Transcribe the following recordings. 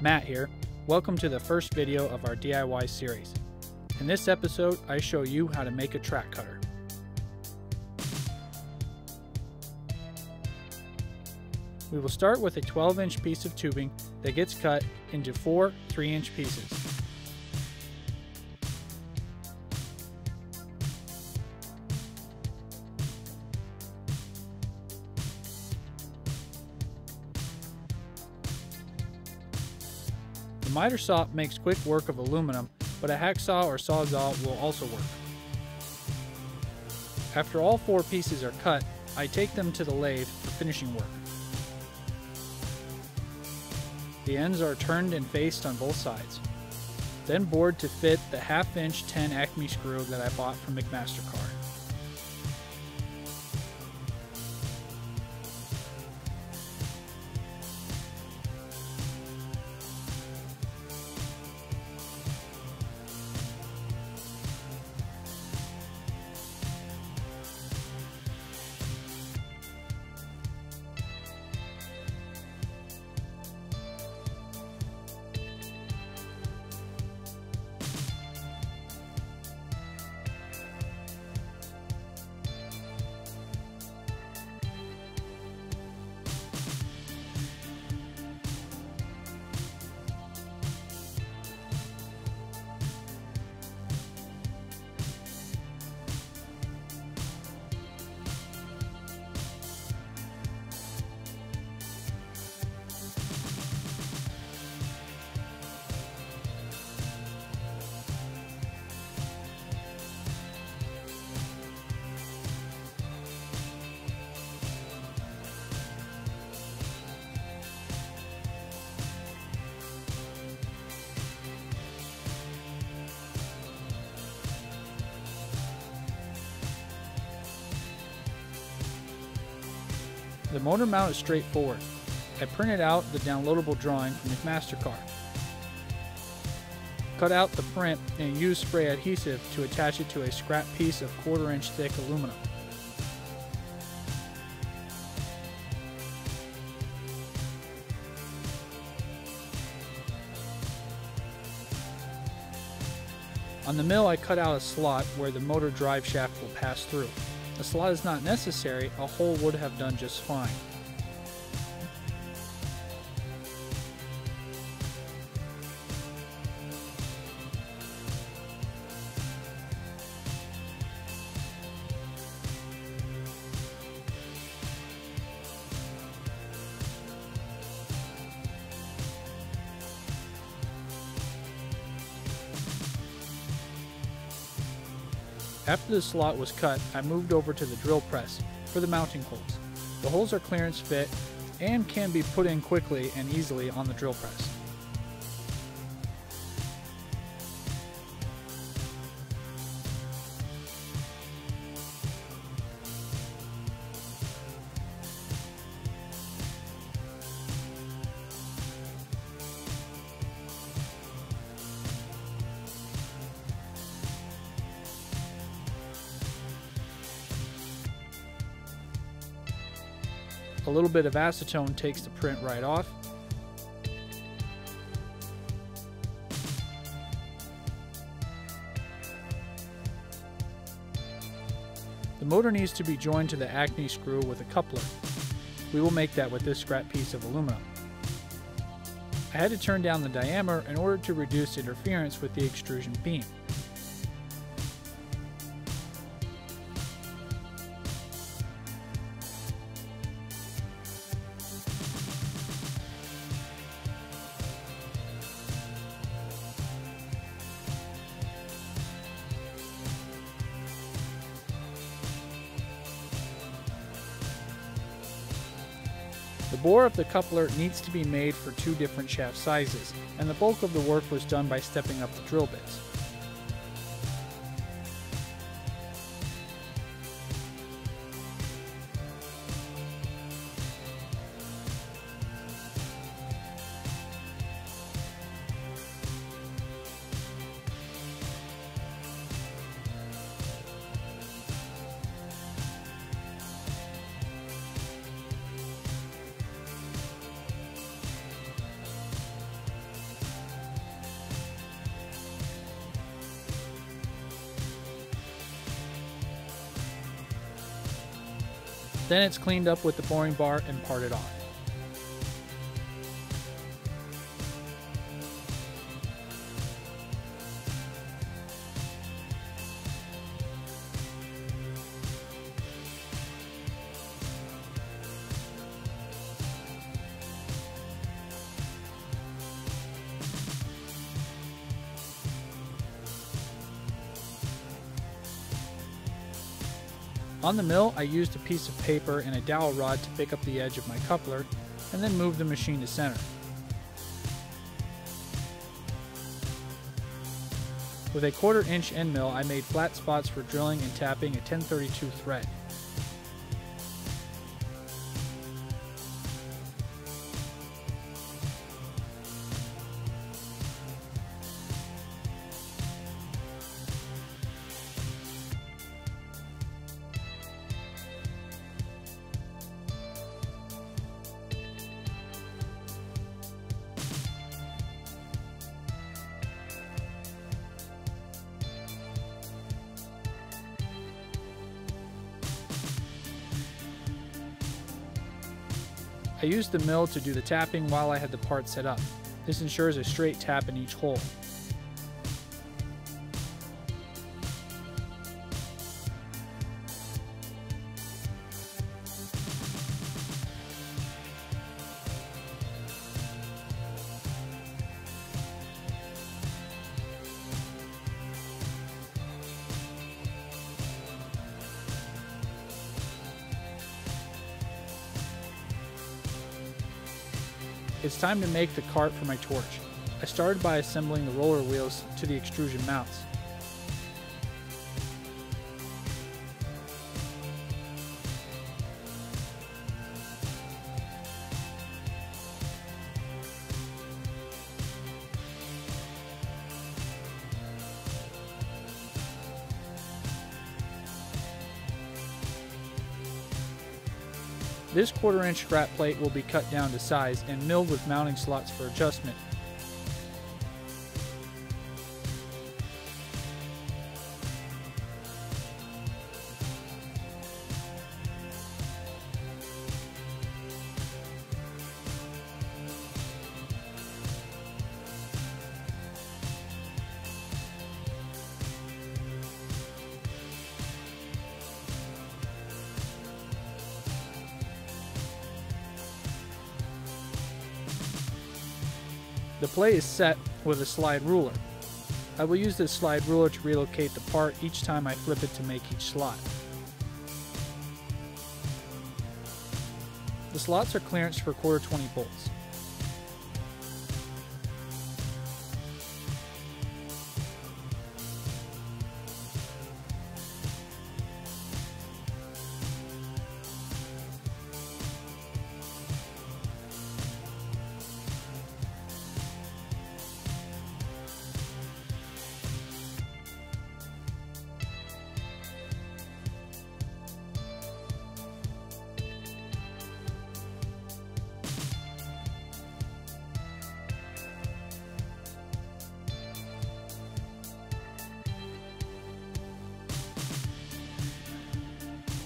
Matt here. Welcome to the first video of our DIY series. In this episode, I show you how to make a track cutter. We will start with a 12 inch piece of tubing that gets cut into four 3 inch pieces. Miter saw makes quick work of aluminum, but a hacksaw or sawzall will also work. After all four pieces are cut, I take them to the lathe for finishing work. The ends are turned and faced on both sides. Then bored to fit the half inch 10 Acme screw that I bought from McMaster-Carr. The motor mount is straightforward. I printed out the downloadable drawing from McMaster-Carr. Cut out the print and used spray adhesive to attach it to a scrap piece of quarter inch thick aluminum. On the mill I cut out a slot where the motor drive shaft will pass through. A slot is not necessary, a hole would have done just fine. After the slot was cut, I moved over to the drill press for the mounting holes. The holes are clearance fit and can be put in quickly and easily on the drill press. A little bit of acetone takes the print right off. The motor needs to be joined to the Acme screw with a coupler. We will make that with this scrap piece of aluminum. I had to turn down the diameter in order to reduce interference with the extrusion beam. Of the coupler needs to be made for two different shaft sizes, and the bulk of the work was done by stepping up the drill bits. Then it's cleaned up with the boring bar and parted off. On the mill, I used a piece of paper and a dowel rod to pick up the edge of my coupler, and then move the machine to center. With a quarter inch end mill, I made flat spots for drilling and tapping a 1032 thread. I used the mill to do the tapping while I had the part set up. This ensures a straight tap in each hole. It's time to make the cart for my torch. I started by assembling the roller wheels to the extrusion mounts. This quarter inch scrap plate will be cut down to size and milled with mounting slots for adjustment. The play is set with a slide ruler. I will use this slide ruler to relocate the part each time I flip it to make each slot. The slots are clearance for quarter 20 bolts.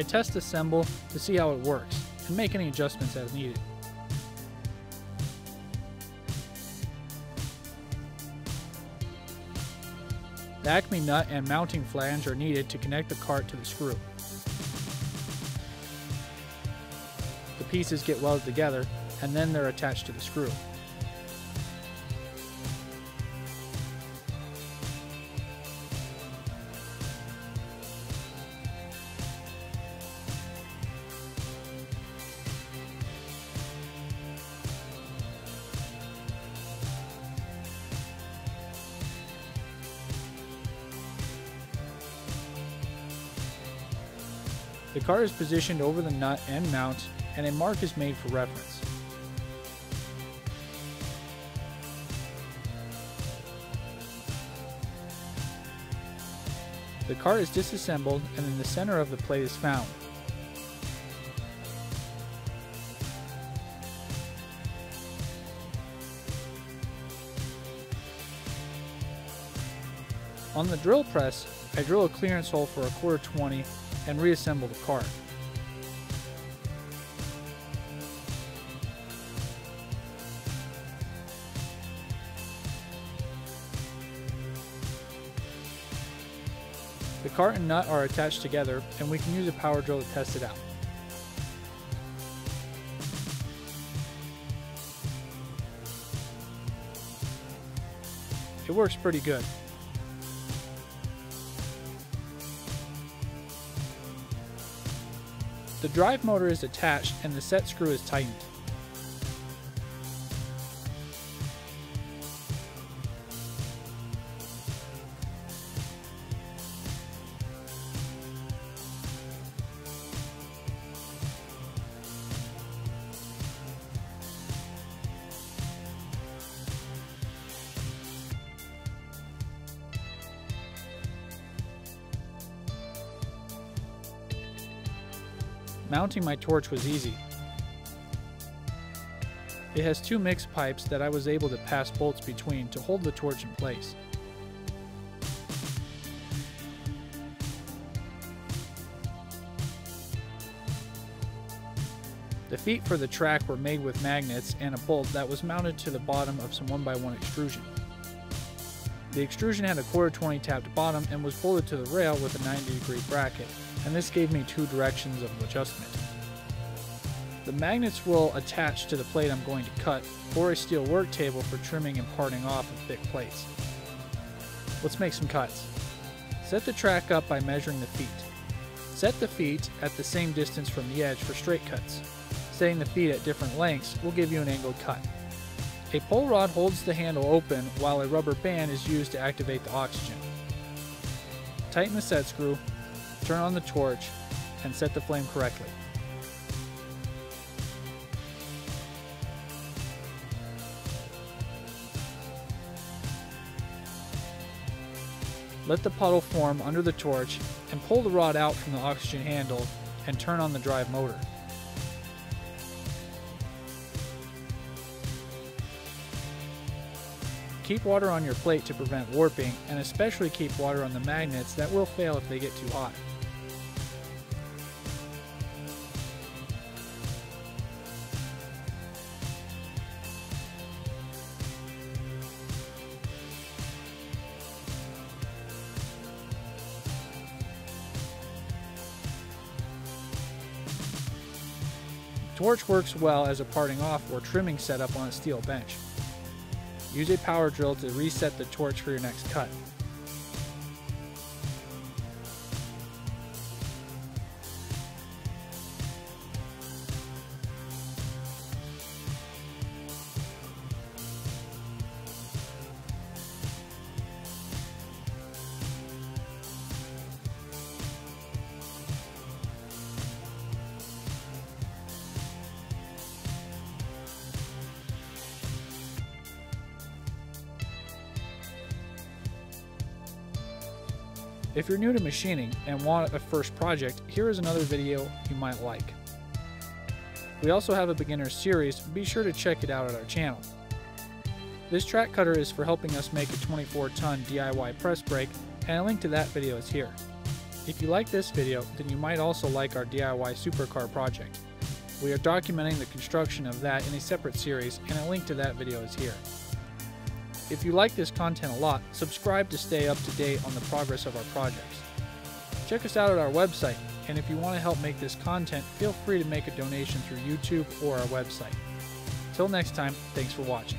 I test assemble to see how it works and make any adjustments as needed. The Acme nut and mounting flange are needed to connect the cart to the screw. The pieces get welded together and then they're attached to the screw. The car is positioned over the nut and mount, and a mark is made for reference. The car is disassembled and in the center of the plate is found. On the drill press, I drill a clearance hole for a quarter 20 and reassemble the cart. The cart and nut are attached together and we can use a power drill to test it out. It works pretty good. The drive motor is attached and the set screw is tightened. Mounting my torch was easy. It has two mix pipes that I was able to pass bolts between to hold the torch in place. The feet for the track were made with magnets and a bolt that was mounted to the bottom of some 1x1 extrusion. The extrusion had a quarter 20 tapped bottom and was bolted to the rail with a 90 degree bracket, and this gave me two directions of adjustment. The magnets will attach to the plate I'm going to cut, or a steel work table for trimming and parting off of thick plates. Let's make some cuts. Set the track up by measuring the feet. Set the feet at the same distance from the edge for straight cuts. Setting the feet at different lengths will give you an angled cut. A pull rod holds the handle open while a rubber band is used to activate the oxygen. Tighten the set screw, turn on the torch, and set the flame correctly. Let the puddle form under the torch and pull the rod out from the oxygen handle and turn on the drive motor. Keep water on your plate to prevent warping, and especially keep water on the magnets that will fail if they get too hot. Torch works well as a parting off or trimming setup on a steel bench. Use a power drill to reset the torch for your next cut. If you're new to machining and want a first project, here is another video you might like. We also have a beginner series, be sure to check it out at our channel. This track cutter is for helping us make a 24 ton DIY press brake, and a link to that video is here. If you like this video, then you might also like our DIY supercar project. We are documenting the construction of that in a separate series, and a link to that video is here. If you like this content a lot, subscribe to stay up to date on the progress of our projects. Check us out at our website, and if you want to help make this content, feel free to make a donation through YouTube or our website. Till next time, thanks for watching.